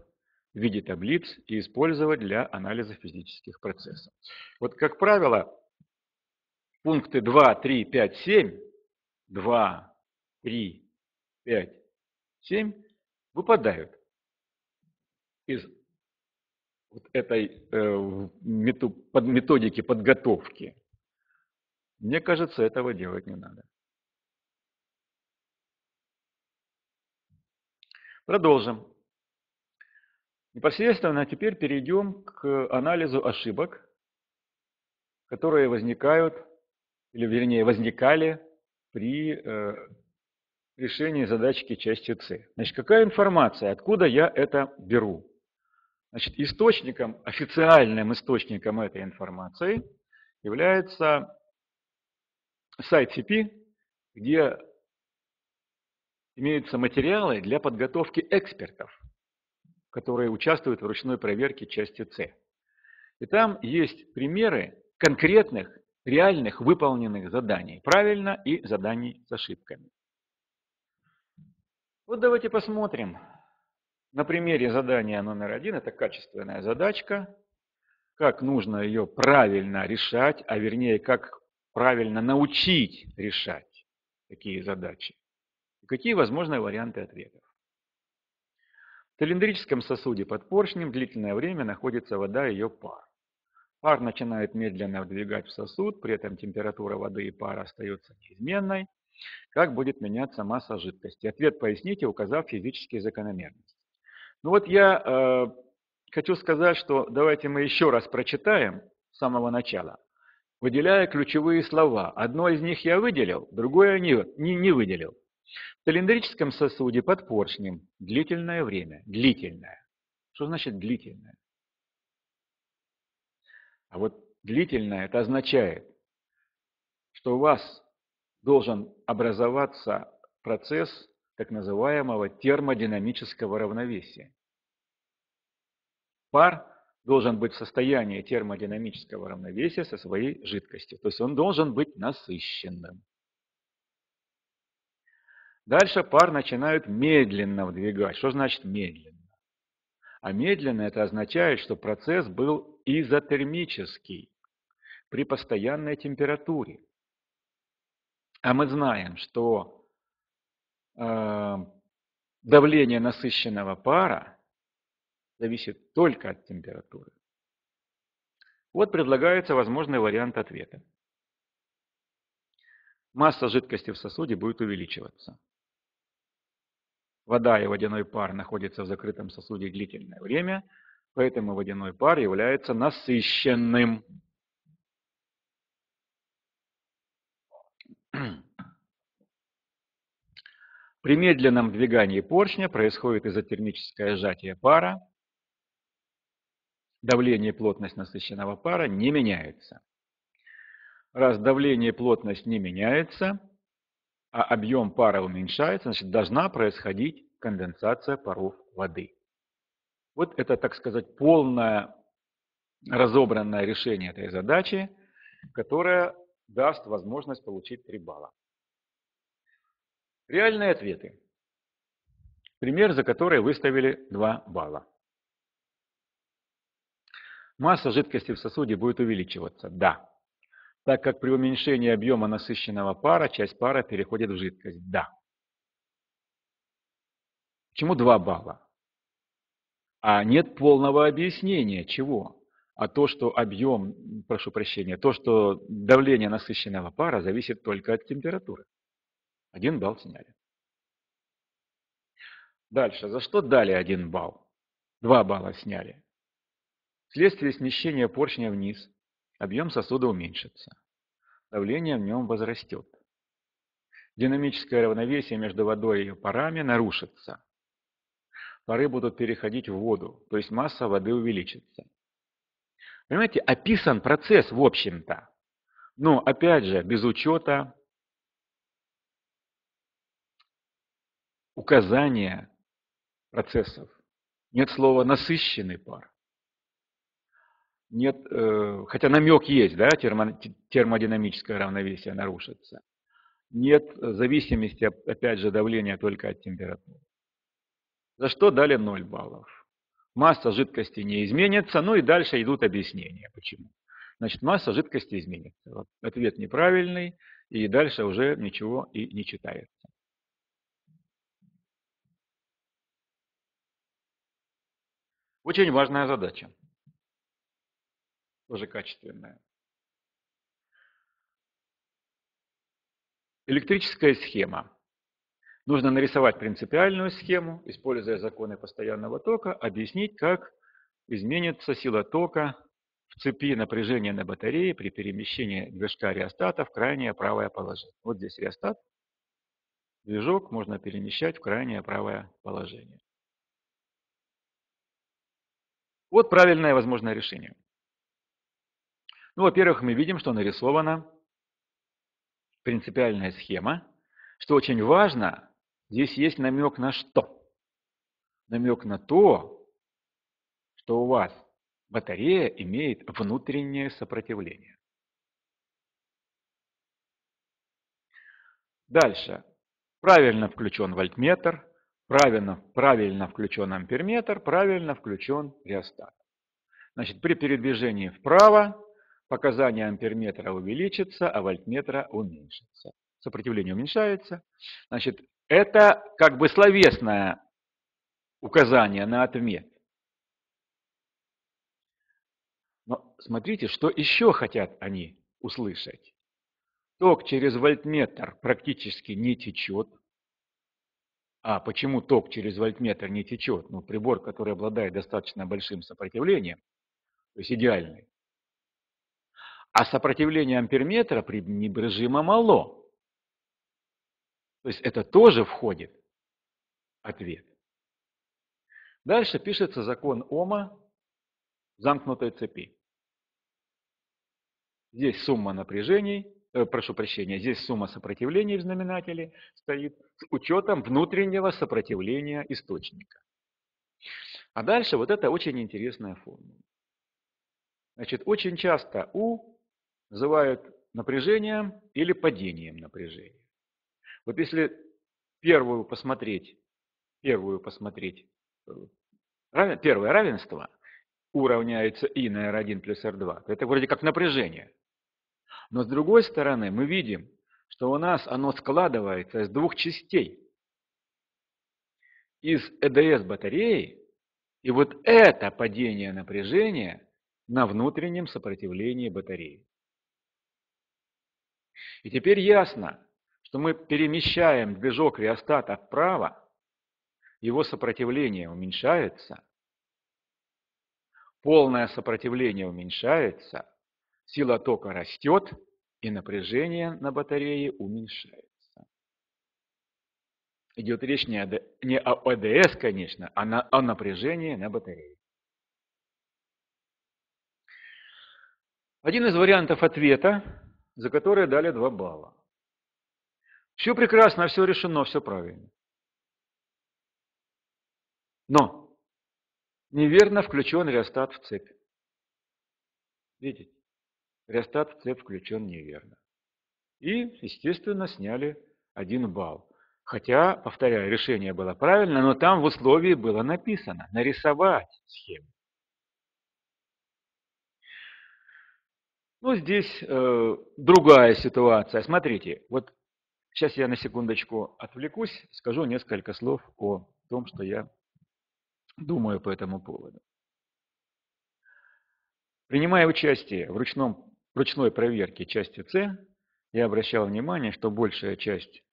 виде таблиц и использовать для анализа физических процессов. Вот, как правило, пункты 2, 3, 5, 7, 2, 3, 5, 7 выпадают из вот этой э, методики подготовки. Мне кажется, этого делать не надо. Продолжим. Непосредственно теперь перейдем к анализу ошибок, которые возникают, или вернее возникали при э, решении задачки части С. Значит, какая информация, откуда я это беру? Значит, источником, официальным источником этой информации является сайт CP, где имеются материалы для подготовки экспертов, которые участвуют в ручной проверке части С. И там есть примеры конкретных, реальных выполненных заданий, правильно, и заданий с ошибками. Вот давайте посмотрим. На примере задания номер один, это качественная задачка, как нужно ее правильно решать, а вернее, как правильно научить решать такие задачи. Какие возможны варианты ответов? В цилиндрическом сосуде под поршнем длительное время находится вода и ее пар. Пар начинает медленно вдвигать в сосуд, при этом температура воды и пара остается неизменной. Как будет меняться масса жидкости? Ответ поясните, указав физические закономерности. Ну вот я э, хочу сказать, что давайте мы еще раз прочитаем с самого начала, выделяя ключевые слова. Одно из них я выделил, другое не, не, не выделил. В цилиндрическом сосуде под поршнем длительное время, длительное. Что значит длительное? А вот длительное это означает, что у вас должен образоваться процесс так называемого термодинамического равновесия. Пар должен быть в состоянии термодинамического равновесия со своей жидкостью. То есть он должен быть насыщенным. Дальше пар начинают медленно вдвигать. Что значит медленно? А медленно это означает, что процесс был изотермический при постоянной температуре. А мы знаем, что э, давление насыщенного пара зависит только от температуры. Вот предлагается возможный вариант ответа. Масса жидкости в сосуде будет увеличиваться. Вода и водяной пар находятся в закрытом сосуде длительное время, поэтому водяной пар является насыщенным. [CLEARS THROAT] При медленном двигании поршня происходит изотермическое сжатие пара, давление и плотность насыщенного пара не меняется. Раз давление и плотность не меняется, а объем пара уменьшается, значит должна происходить конденсация паров воды. Вот это, так сказать, полное разобранное решение этой задачи, которое даст возможность получить 3 балла. Реальные ответы. Пример, за который выставили 2 балла. Масса жидкости в сосуде будет увеличиваться. Да. Так как при уменьшении объема насыщенного пара часть пара переходит в жидкость. Да. Почему 2 балла? А нет полного объяснения чего? А то, что объем, прошу прощения, то, что давление насыщенного пара зависит только от температуры. Один балл сняли. Дальше. За что дали один балл? Два балла сняли. Вследствие смещения поршня вниз объем сосуда уменьшится. Давление в нем возрастет. Динамическое равновесие между водой и ее парами нарушится. Пары будут переходить в воду, то есть масса воды увеличится. Понимаете, описан процесс в общем-то. Но опять же, без учета указания процессов. Нет слова насыщенный пар нет, э, хотя намек есть, да, термо, термодинамическое равновесие нарушится. Нет зависимости, опять же, давления только от температуры. За что дали 0 баллов. Масса жидкости не изменится, ну и дальше идут объяснения, почему. Значит, масса жидкости изменится. Вот ответ неправильный, и дальше уже ничего и не читается. Очень важная задача тоже качественная. Электрическая схема. Нужно нарисовать принципиальную схему, используя законы постоянного тока, объяснить, как изменится сила тока в цепи напряжения на батарее при перемещении движка реостата в крайнее правое положение. Вот здесь реостат. Движок можно перемещать в крайнее правое положение. Вот правильное возможное решение. Ну, во-первых, мы видим, что нарисована принципиальная схема. Что очень важно, здесь есть намек на что? Намек на то, что у вас батарея имеет внутреннее сопротивление. Дальше. Правильно включен вольтметр, правильно, правильно включен амперметр, правильно включен реостат. Значит, при передвижении вправо показания амперметра увеличится, а вольтметра уменьшится. Сопротивление уменьшается. Значит, это как бы словесное указание на ответ. Но смотрите, что еще хотят они услышать. Ток через вольтметр практически не течет. А почему ток через вольтметр не течет? Ну, прибор, который обладает достаточно большим сопротивлением, то есть идеальный, а сопротивление амперметра пренебрежимо мало. То есть это тоже входит ответ. Дальше пишется закон Ома замкнутой цепи. Здесь сумма напряжений, э, прошу прощения, здесь сумма сопротивлений в знаменателе стоит с учетом внутреннего сопротивления источника. А дальше вот это очень интересная формула. Значит, очень часто У называют напряжением или падением напряжения. Вот если первую посмотреть, первую посмотреть, э, первое равенство U равняется I на R1 плюс R2, то это вроде как напряжение. Но с другой стороны мы видим, что у нас оно складывается из двух частей. Из ЭДС батареи, и вот это падение напряжения на внутреннем сопротивлении батареи. И теперь ясно, что мы перемещаем движок реостата вправо, его сопротивление уменьшается, полное сопротивление уменьшается, сила тока растет, и напряжение на батарее уменьшается. Идет речь не о, ОДС, конечно, а о напряжении на батарее. Один из вариантов ответа, за который дали 2 балла. Все прекрасно, все решено, все правильно. Но неверно включен реостат в цепь. Видите? Реостат в цепь включен неверно. И, естественно, сняли один балл. Хотя, повторяю, решение было правильно, но там в условии было написано нарисовать схему. Ну, здесь э, другая ситуация. Смотрите, вот сейчас я на секундочку отвлекусь, скажу несколько слов о том, что я думаю по этому поводу. Принимая участие в ручном, ручной проверке части С, я обращал внимание, что большая часть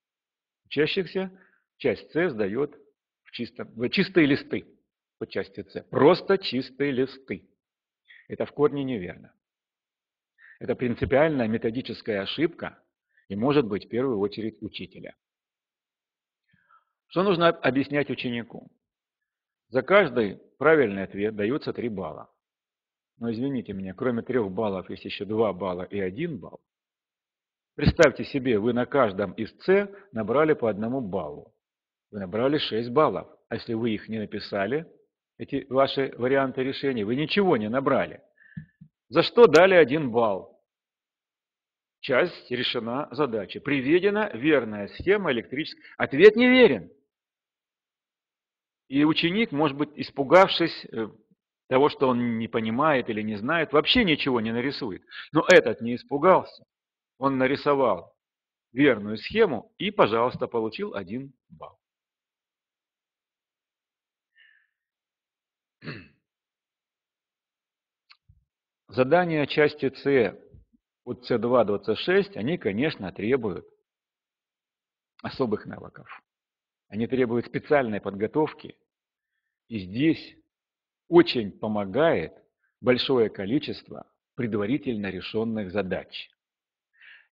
учащихся часть С сдает в, чисто, в чистые листы по части С. Просто чистые листы. Это в корне неверно. Это принципиальная методическая ошибка и может быть в первую очередь учителя. Что нужно объяснять ученику? За каждый правильный ответ дается 3 балла. Но извините меня, кроме 3 баллов есть еще 2 балла и 1 балл. Представьте себе, вы на каждом из С набрали по одному баллу. Вы набрали 6 баллов. А если вы их не написали, эти ваши варианты решений, вы ничего не набрали. За что дали один балл? Часть решена задача. Приведена верная схема электрическая. Ответ неверен. И ученик, может быть, испугавшись э, того, что он не понимает или не знает, вообще ничего не нарисует. Но этот не испугался. Он нарисовал верную схему и, пожалуйста, получил один балл. Задания части С от С2 до С6, они, конечно, требуют особых навыков. Они требуют специальной подготовки. И здесь очень помогает большое количество предварительно решенных задач.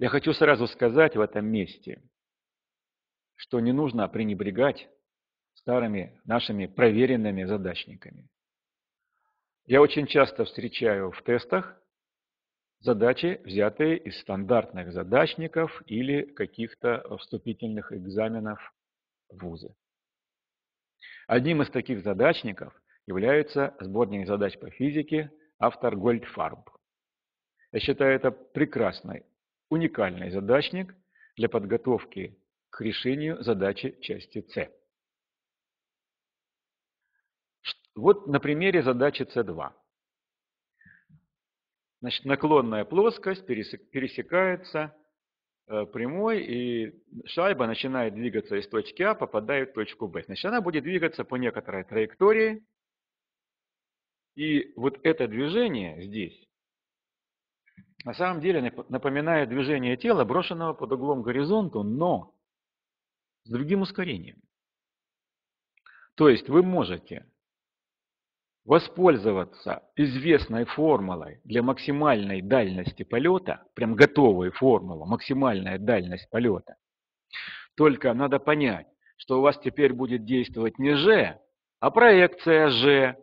Я хочу сразу сказать в этом месте, что не нужно пренебрегать старыми нашими проверенными задачниками. Я очень часто встречаю в тестах задачи, взятые из стандартных задачников или каких-то вступительных экзаменов в вузы. Одним из таких задачников является сборник задач по физике автор Гольдфарб. Я считаю это прекрасной, уникальный задачник для подготовки к решению задачи части С. Вот на примере задачи С2. Значит, наклонная плоскость пересекается э, прямой, и шайба начинает двигаться из точки А, попадает в точку Б. Значит, она будет двигаться по некоторой траектории, и вот это движение здесь на самом деле напоминает движение тела, брошенного под углом горизонту, но с другим ускорением. То есть вы можете воспользоваться известной формулой для максимальной дальности полета, прям готовой формула, максимальная дальность полета. Только надо понять, что у вас теперь будет действовать не G, а проекция g,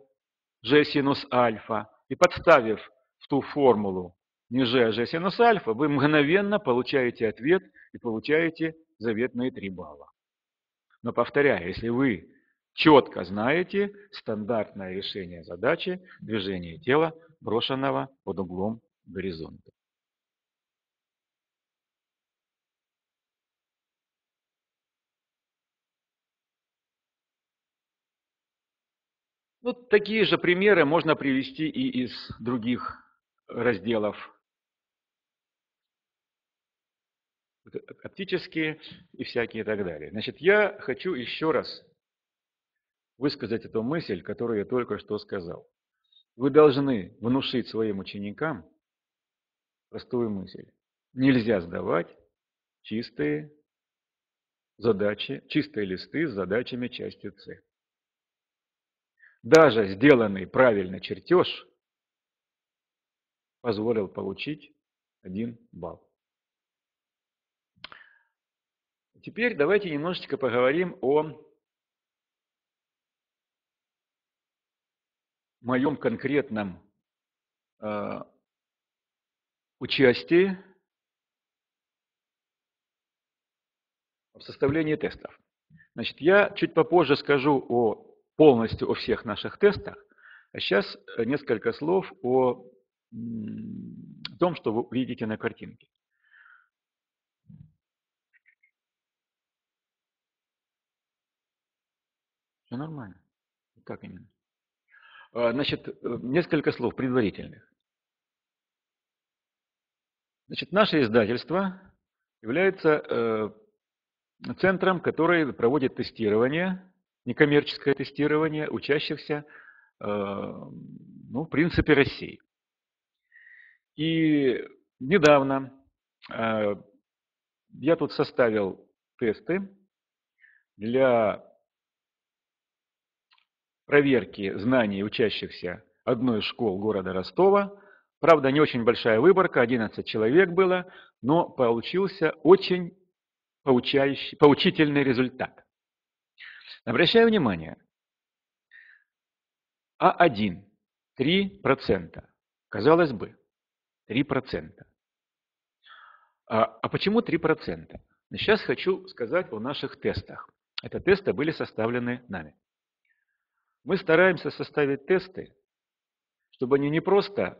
g синус альфа. И подставив в ту формулу не g, а g синус альфа, вы мгновенно получаете ответ и получаете заветные 3 балла. Но повторяю, если вы четко знаете стандартное решение задачи движения тела, брошенного под углом горизонта. Вот такие же примеры можно привести и из других разделов. Оптические и всякие и так далее. Значит, я хочу еще раз высказать эту мысль, которую я только что сказал. Вы должны внушить своим ученикам простую мысль. Нельзя сдавать чистые задачи, чистые листы с задачами части С. Даже сделанный правильно чертеж позволил получить один балл. Теперь давайте немножечко поговорим о моем конкретном э, участии в составлении тестов. Значит, я чуть попозже скажу о полностью о всех наших тестах. А сейчас э, несколько слов о том, что вы видите на картинке. Все нормально. Как именно? А, значит, э, несколько слов предварительных. Значит, наше издательство является э, центром, который проводит тестирование некоммерческое тестирование учащихся, э, ну, в принципе, России. И недавно э, я тут составил тесты для проверки знаний учащихся одной из школ города Ростова. Правда, не очень большая выборка, 11 человек было, но получился очень поучающий, поучительный результат. Обращаю внимание, А1 – 3%. Казалось бы, 3%. А, а почему 3%? Сейчас хочу сказать о наших тестах. Это тесты были составлены нами. Мы стараемся составить тесты, чтобы они не просто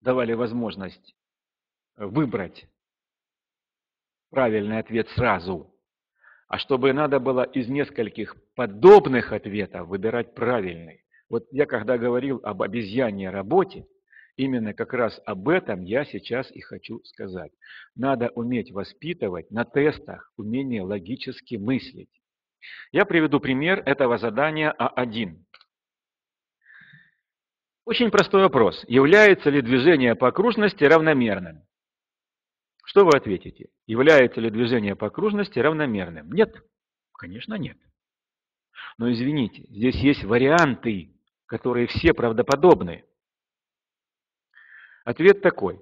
давали возможность выбрать правильный ответ сразу, а чтобы надо было из нескольких подобных ответов выбирать правильный. Вот я когда говорил об обезьяньей работе, именно как раз об этом я сейчас и хочу сказать. Надо уметь воспитывать на тестах умение логически мыслить. Я приведу пример этого задания А1. Очень простой вопрос. Является ли движение по окружности равномерным? Что вы ответите? Является ли движение по окружности равномерным? Нет. Конечно, нет. Но извините, здесь есть варианты, которые все правдоподобны. Ответ такой.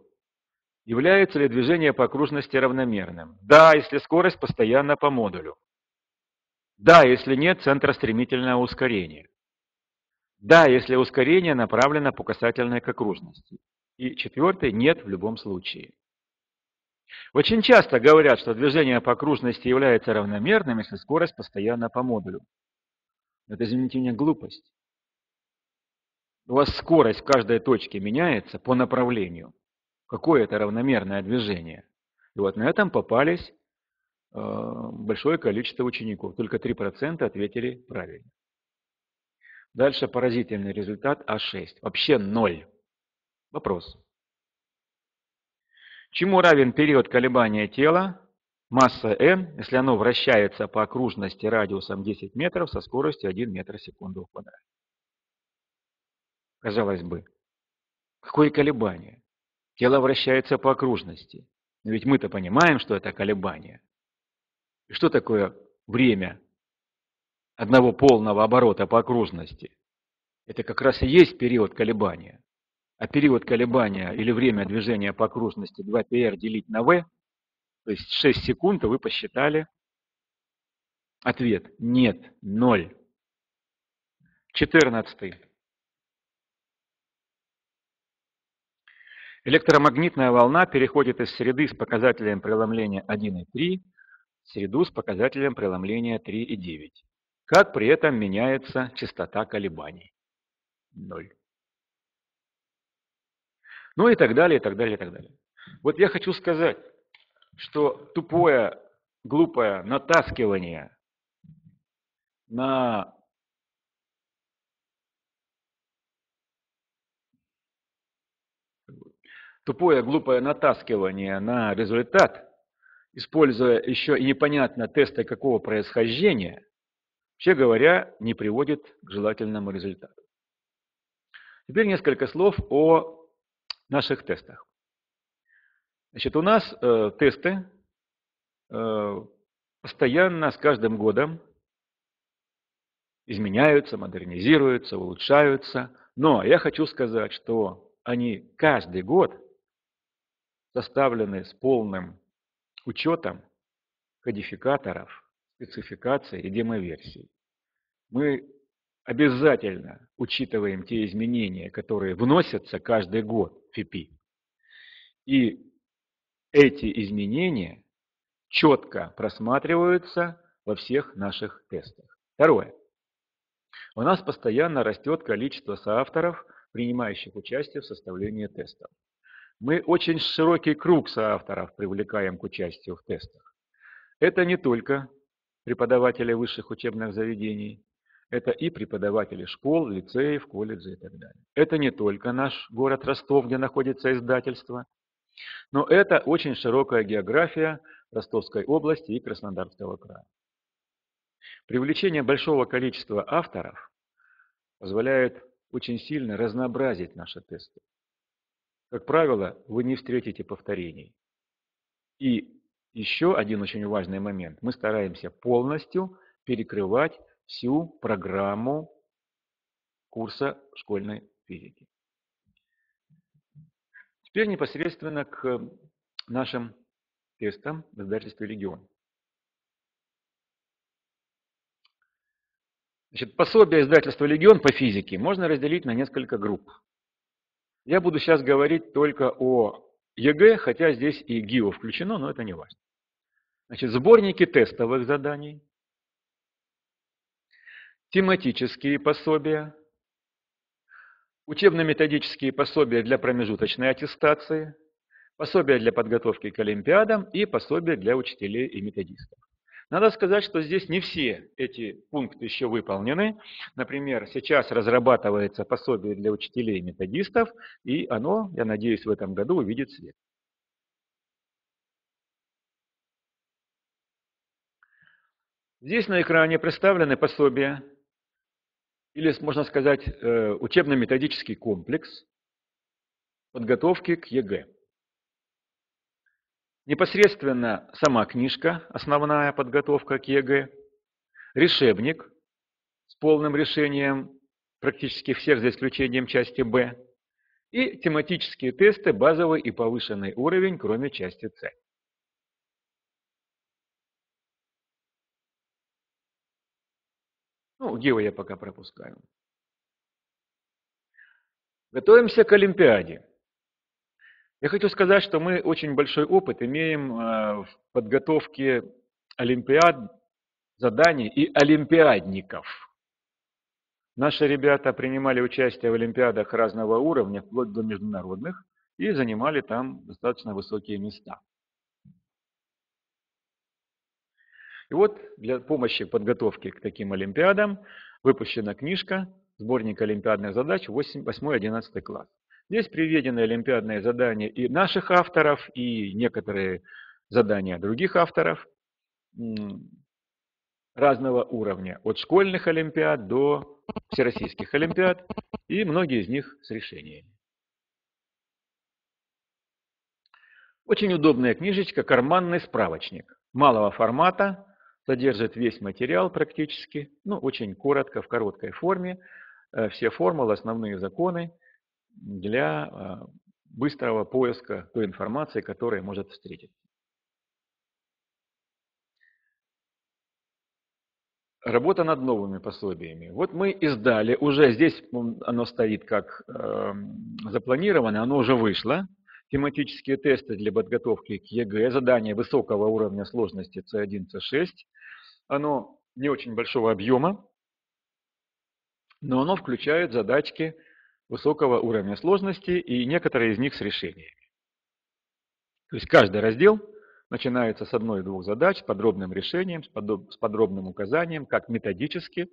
Является ли движение по окружности равномерным? Да, если скорость постоянно по модулю. Да, если нет центра стремительного ускорения. Да, если ускорение направлено по касательной к окружности. И четвертый – нет в любом случае. Очень часто говорят, что движение по окружности является равномерным, если скорость постоянно по модулю. Это, извините меня, глупость. У вас скорость в каждой точке меняется по направлению. Какое это равномерное движение? И вот на этом попались большое количество учеников. Только 3% ответили правильно. Дальше поразительный результат А6. Вообще ноль. Вопрос. Чему равен период колебания тела, масса n, если оно вращается по окружности радиусом 10 метров со скоростью 1 метр в секунду в квадрате? Казалось бы, какое колебание? Тело вращается по окружности. Но ведь мы-то понимаем, что это колебание. И что такое время одного полного оборота по окружности? Это как раз и есть период колебания а период колебания или время движения по окружности 2πr делить на v, то есть 6 секунд, вы посчитали. Ответ – нет, 0. 14. Электромагнитная волна переходит из среды с показателем преломления 1,3 в среду с показателем преломления 3,9. Как при этом меняется частота колебаний? 0. Ну и так далее, и так далее, и так далее. Вот я хочу сказать, что тупое, глупое натаскивание на тупое, глупое натаскивание на результат, используя еще и непонятно тесты какого происхождения, вообще говоря, не приводит к желательному результату. Теперь несколько слов о наших тестах. Значит, у нас э, тесты э, постоянно с каждым годом изменяются, модернизируются, улучшаются. Но я хочу сказать, что они каждый год составлены с полным учетом кодификаторов, спецификаций и демоверсий. Мы обязательно учитываем те изменения, которые вносятся каждый год в FIPI. И эти изменения четко просматриваются во всех наших тестах. Второе. У нас постоянно растет количество соавторов, принимающих участие в составлении тестов. Мы очень широкий круг соавторов привлекаем к участию в тестах. Это не только преподаватели высших учебных заведений, это и преподаватели школ, лицеев, колледжей и так далее. Это не только наш город Ростов, где находится издательство, но это очень широкая география Ростовской области и Краснодарского края. Привлечение большого количества авторов позволяет очень сильно разнообразить наши тесты. Как правило, вы не встретите повторений. И еще один очень важный момент. Мы стараемся полностью перекрывать всю программу курса школьной физики. Теперь непосредственно к нашим тестам в издательстве «Легион». Значит, пособие издательства «Легион» по физике можно разделить на несколько групп. Я буду сейчас говорить только о ЕГЭ, хотя здесь и ГИА включено, но это не важно. Значит, сборники тестовых заданий, тематические пособия, учебно-методические пособия для промежуточной аттестации, пособия для подготовки к олимпиадам и пособия для учителей и методистов. Надо сказать, что здесь не все эти пункты еще выполнены. Например, сейчас разрабатывается пособие для учителей и методистов, и оно, я надеюсь, в этом году увидит свет. Здесь на экране представлены пособия, или, можно сказать, э, учебно-методический комплекс подготовки к ЕГЭ. Непосредственно сама книжка, основная подготовка к ЕГЭ, решебник с полным решением практически всех, за исключением части Б, и тематические тесты, базовый и повышенный уровень, кроме части С. Ну, Гео я пока пропускаю. Готовимся к Олимпиаде. Я хочу сказать, что мы очень большой опыт имеем э, в подготовке олимпиад, заданий и олимпиадников. Наши ребята принимали участие в олимпиадах разного уровня, вплоть до международных, и занимали там достаточно высокие места. И вот для помощи подготовки к таким олимпиадам выпущена книжка «Сборник олимпиадных задач 8-11 класс». Здесь приведены олимпиадные задания и наших авторов, и некоторые задания других авторов разного уровня, от школьных олимпиад до всероссийских олимпиад, и многие из них с решениями. Очень удобная книжечка, карманный справочник. Малого формата, содержит весь материал практически, ну, очень коротко, в короткой форме, э, все формулы, основные законы, для а, быстрого поиска той информации, которая может встретить. Работа над новыми пособиями. Вот мы издали, уже здесь оно стоит как э, запланировано, оно уже вышло. Тематические тесты для подготовки к ЕГЭ, задание высокого уровня сложности C1, C6. Оно не очень большого объема, но оно включает задачки высокого уровня сложности и некоторые из них с решениями. То есть каждый раздел начинается с одной-двух задач, с подробным решением, с подробным указанием, как методически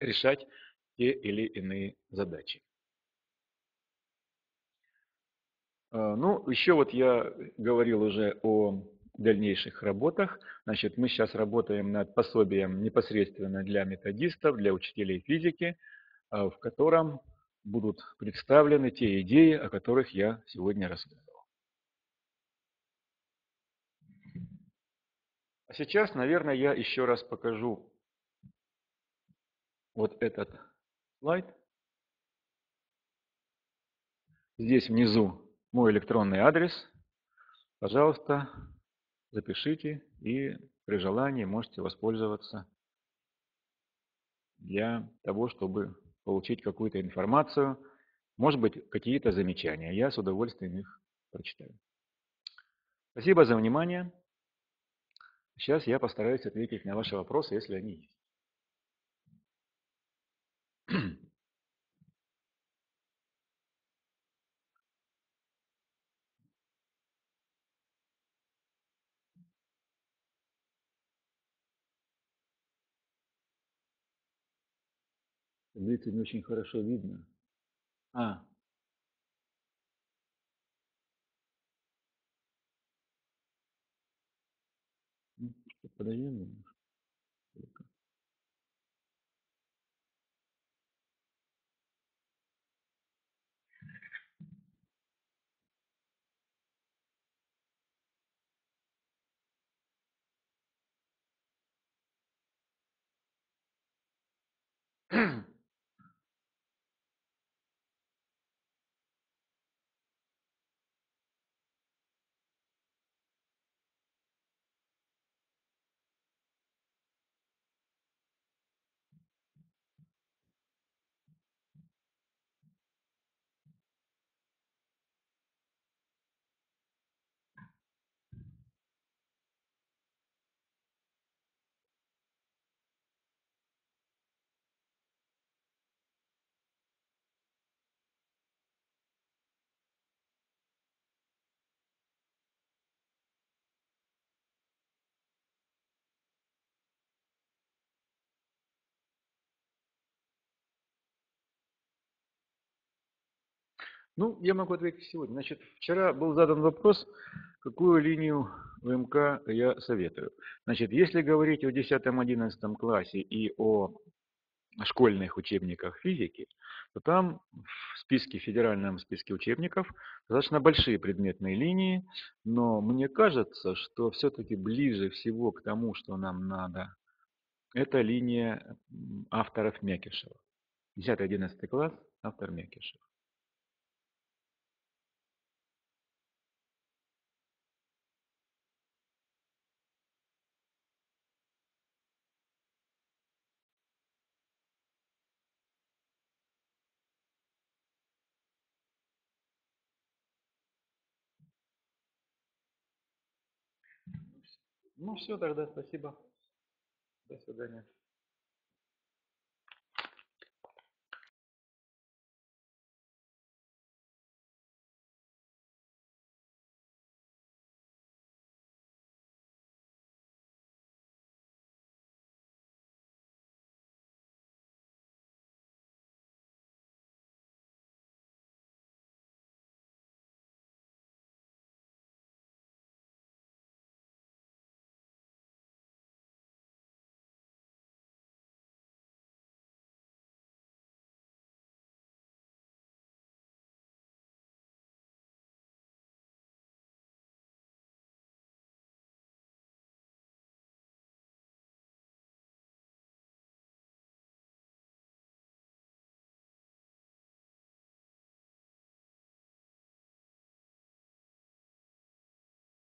решать те или иные задачи. А, ну, еще вот я говорил уже о дальнейших работах. Значит, мы сейчас работаем над пособием непосредственно для методистов, для учителей физики, а, в котором будут представлены те идеи, о которых я сегодня рассказал. А сейчас, наверное, я еще раз покажу вот этот слайд. Здесь внизу мой электронный адрес. Пожалуйста, запишите и при желании можете воспользоваться для того, чтобы получить какую-то информацию, может быть, какие-то замечания. Я с удовольствием их прочитаю. Спасибо за внимание. Сейчас я постараюсь ответить на ваши вопросы, если они есть. Таблицы не очень хорошо видно. А, Подождем немножко. [CLEARS THROAT] Ну, я могу ответить сегодня. Значит, вчера был задан вопрос, какую линию ВМК я советую. Значит, если говорить о 10-11 классе и о школьных учебниках физики, то там в списке, в федеральном списке учебников достаточно большие предметные линии, но мне кажется, что все-таки ближе всего к тому, что нам надо, это линия авторов Мякишева. 10-11 класс, автор Мякишев. Ну все, тогда спасибо. До свидания.